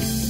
you.